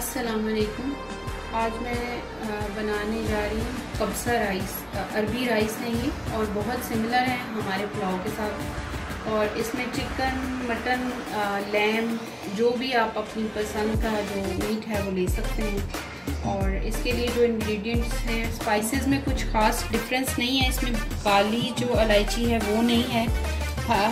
असलकुम आज मैं बनाने जा रही हूँ कब्सा राइस अरबी राइस है और बहुत सिमिलर है हमारे पुलाव के साथ। और इसमें चिकन मटन लैम जो भी आप अपनी पसंद का जो मीट है वो ले सकते हैं। और इसके लिए जो इंग्रेडिएंट्स हैं स्पाइसेस में कुछ ख़ास डिफरेंस नहीं है। इसमें काली जो इलायची है वो नहीं है।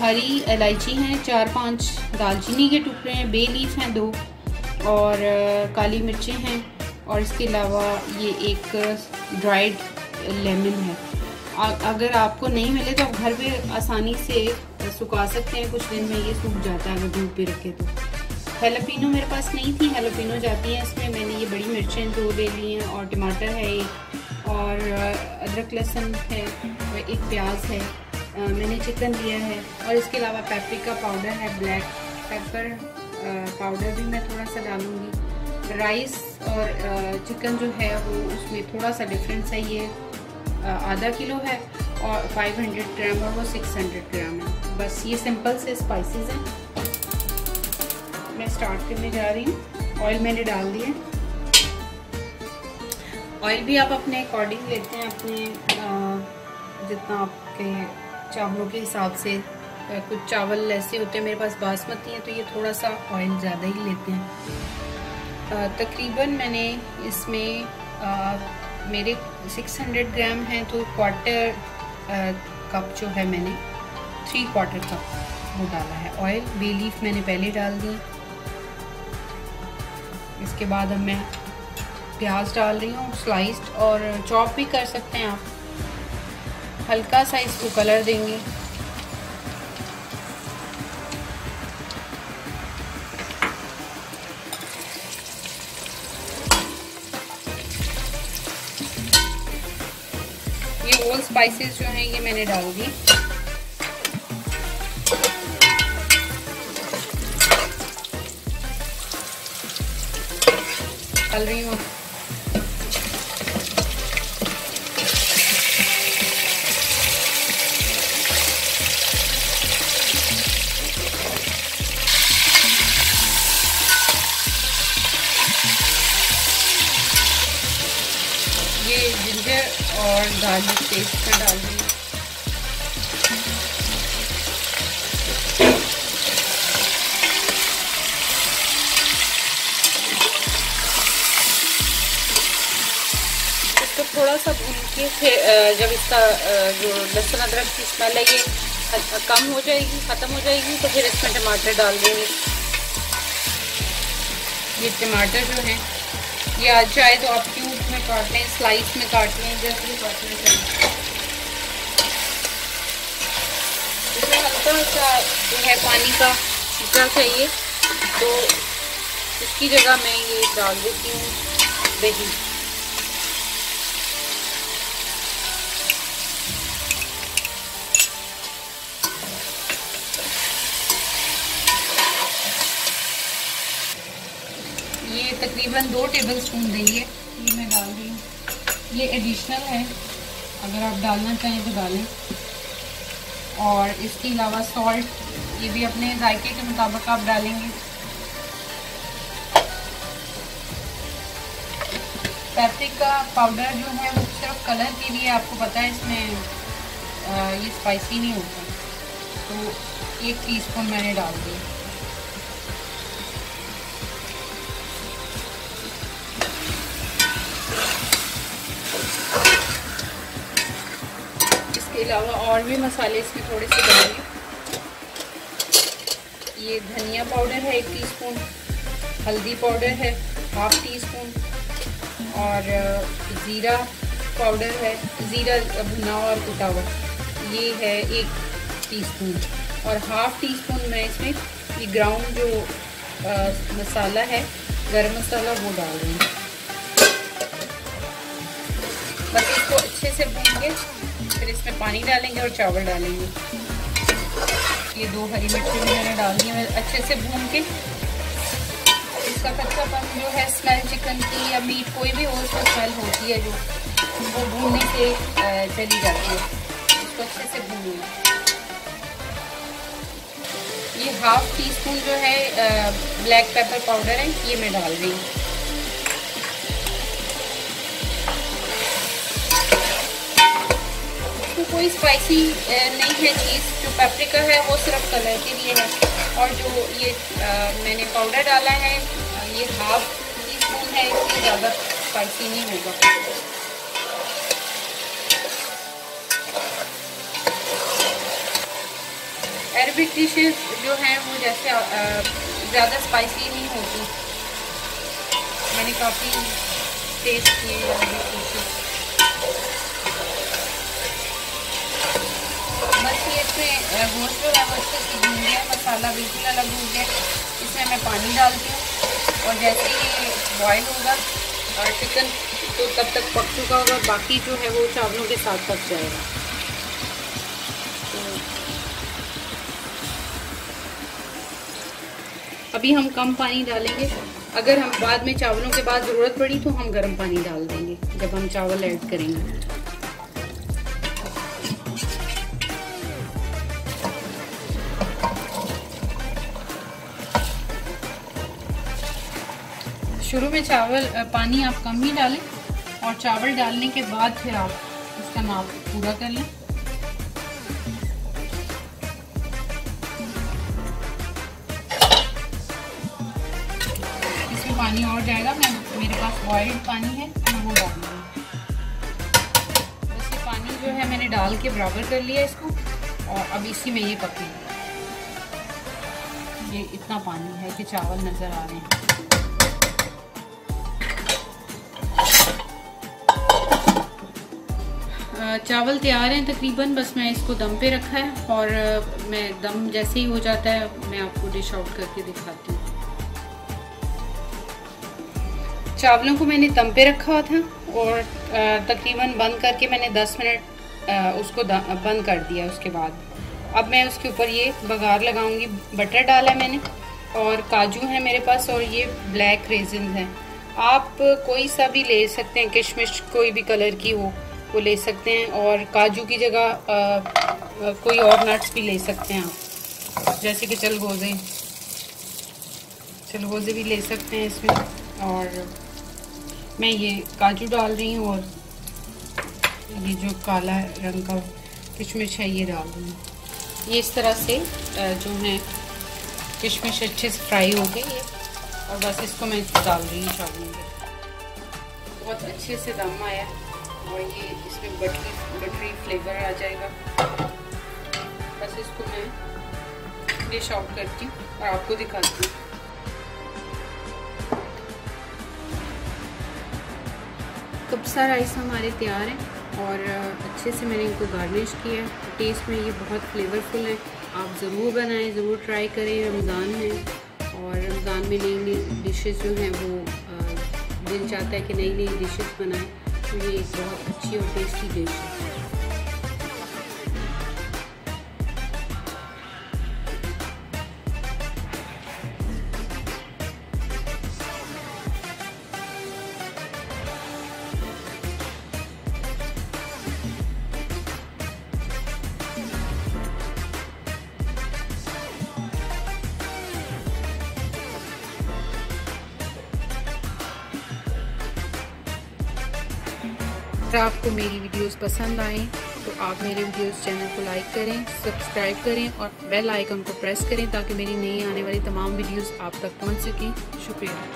हरी इलायची हैं, चार पाँच दालचीनी के टुकड़े हैं बे लीफ हैं दो। और काली मिर्चें हैं और इसके अलावा ये एक ड्राइड लेमन है। अगर आपको नहीं मिले तो आप घर पे आसानी से सुखा सकते हैं। कुछ दिन में ये सूख जाता है अगर धूप पे रखे तो। हेलोपिनो मेरे पास नहीं थी। हेलोपिनो जाती है इसमें। मैंने ये बड़ी मिर्चें दो ले ली हैं और टमाटर है एक और अदरक लहसुन है और एक प्याज है। मैंने चिकन लिया है और इसके अलावा पेपरिका पाउडर है ब्लैक पेपर पाउडर भी मैं थोड़ा सा डालूँगी। राइस और चिकन जो है वो, उसमें थोड़ा सा डिफरेंस है ये। आधा किलो है और 500 ग्राम और वो 600 ग्राम है। बस ये सिंपल से स्पाइसेस हैं। मैं स्टार्ट करने जा रही हूँ। ऑयल मैंने डाल दिया ऑयल भी आप अपने अकॉर्डिंग लेते हैं, अपने जितना आपके चावलों के हिसाब से। कुछ चावल ऐसे होते हैं, मेरे पास बासमती है तो ये थोड़ा सा ऑयल ज़्यादा ही लेते हैं। तकरीबन मैंने इसमें मेरे 600 ग्राम हैं तो क्वार्टर कप जो है मैंने थ्री क्वार्टर कप वो डाला है। ऑयल बे लीफ मैंने पहले डाल दी। इसके बाद अब मैं प्याज डाल रही हूँ स्लाइस्ड और चॉप भी कर सकते हैं आप। हल्का सा इसको कलर देंगे। होल स्पाइसेस जो हैं ये मैंने डाल। दी डाल रही हूँ और गार्लिक पेस्ट में डाल दूँगी इसको थोड़ा सा भून के फिर जब इसका जो लहसुन अदरक की स्मेल है, ये कम हो जाएगी, ख़त्म हो जाएगी तो फिर इसमें टमाटर डाल देंगे। ये टमाटर जो हैं ये चाहे तो आप क्यूब में काट लें स्लाइस में काट लें, जैसे भी काटना चाहिए इसमें हल्का सा जो है पानी का छिटा चाहिए तो इसकी जगह मैं ये डाल देती हूँ दही ये तकरीबन दो टेबल स्पून है। ये मैं डाल रही हूँ। ये एडिशनल है। अगर आप डालना चाहें तो डालें। और इसके अलावा सॉल्ट ये भी अपने जायके के मुताबिक आप डालेंगे। पैप्रिका पाउडर जो है वो सिर्फ़ कलर के लिए आपको पता है इसमें आ, ये स्पाइसी नहीं होता। तो एक टीस्पून मैंने डाल दिया अलावा और भी मसाले इसमें थोड़े से डालेंगे ये धनिया पाउडर है एक टीस्पून हल्दी पाउडर है हाफ़ टी स्पून और ज़ीरा पाउडर है ज़ीरा भुना और कुटा हुआ ये है एक टीस्पून और हाफ़ टी स्पून मैं इसमें ये ग्राउंड जो आ, मसाला है गरम मसाला वो डाल हूँ बस इसको अच्छे से भूनेंगे फिर इसमें पानी डालेंगे और चावल डालेंगे। ये दो हरी मिर्ची भी मैंने डाल दी है अच्छे से भून के। इसका कच्चापन जो है स्मेल चिकन की या मीट कोई भी हो, उसका स्मेल होती है जो, वो भूनने से चली जाती है। इसको अच्छे से भूनेंगे ये हाफ़ टी स्पून जो है ब्लैक पेपर पाउडर है, ये मैं डाल रही हूँ। कोई स्पाइसी नहीं है चीज़ जो पेपरिका है वो सिर्फ़ कलर के लिए है। और जो ये आ, मैंने पाउडर डाला है ये हाफ़ टी स्पून है इससे ज़्यादा स्पाइसी नहीं होगा। अरबिक डिशेज जो हैं वो जैसे ज़्यादा स्पाइसी नहीं होती। मैंने काफ़ी टेस्ट किए अरबिक डिशेज बस ये गोश्त जो है वो अच्छे से भून गया मसाला बिल्कुल अलग भून गया। इसमें मैं पानी डालती हूँ, और जैसे ये बॉयल होगा, और चिकन तो तब तक पक चुका होगा बाकी जो है वो चावलों के साथ पक जाएगा। तो अभी हम कम पानी डालेंगे। अगर हम बाद में चावलों के बाद ज़रूरत पड़ी तो हम गर्म पानी डाल देंगे, जब हम चावल ऐड करेंगे। शुरू में चावल पानी आप कम ही डालें और चावल डालने के बाद फिर आप इसका नाप पूरा कर लें। इसमें पानी और जाएगा। मैं, मेरे पास बॉइल्ड पानी है, मैं वो डालूँगी ये पानी जो है मैंने डाल के बराबर कर लिया इसको और अब इसी में ये पकेगा ये इतना पानी है कि चावल नज़र आ रहे हैं। चावल तैयार हैं तकरीबन, बस मैं इसको दम पे रखा है और मैं दम जैसे ही हो जाता है, मैं आपको डिश आउट करके दिखाती हूँ। चावलों को मैंने दम पे रखा हुआ था और तकरीबन बंद करके मैंने 10 मिनट उसको बंद कर दिया उसके बाद। अब मैं उसके ऊपर ये बघार लगाऊँगी। बटर डाला है मैंने और काजू है मेरे पास और ये ब्लैक रेजिन है। आप कोई सा भी ले सकते हैं, किशमिश कोई भी कलर की हो। वो ले सकते हैं और काजू की जगह कोई और नट्स भी ले सकते हैं आप। जैसे कि चलगोज़े चलगोज़े भी ले सकते हैं इसमें। और मैं ये काजू डाल रही हूँ और ये जो काला रंग का किशमिश है, ये डाल रही हूँ ये इस तरह से जो है, किशमिश अच्छे से फ्राई हो गई है। और बस इसको मैं डाल रही हूँ चावलों में। बहुत अच्छे से दम आया। और ये इसमें बटरी बटरी फ्लेवर आ जाएगा। बस इसको मैं डिश आउट करती और आपको दिखाती हूँ। कब्सा राइस हमारे तैयार हैं और अच्छे से मैंने इनको गार्निश किया है। टेस्ट में ये बहुत फ्लेवरफुल है। आप ज़रूर बनाएँ, ज़रूर ट्राई करें रमज़ान है और रमज़ान में नई नई डिशेस जो हैं वो दिल चाहता है कि नई नई डिशेस बनाएँ। तो ये एक बहुत अच्छी अगर आपको मेरी वीडियोस पसंद आए तो आप मेरे वीडियोस चैनल को लाइक करें सब्सक्राइब करें और बेल आइकन को प्रेस करें ताकि मेरी नई आने वाली तमाम वीडियोस आप तक पहुँच सकें। शुक्रिया।